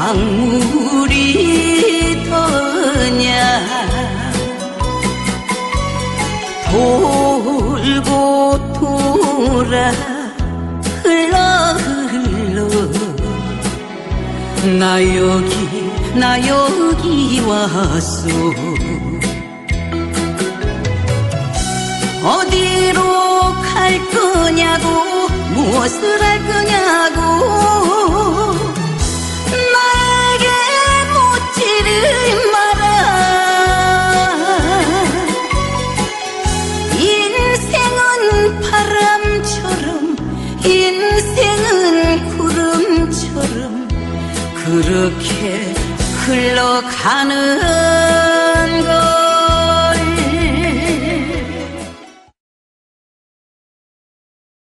강물이 더냐? 돌고 돌아 흘러 흘러. 나 여기 나 여기 왔소. 어디로 갈 거냐고 무엇을 할거 인생은 구름처럼 그렇게 흘러가는 것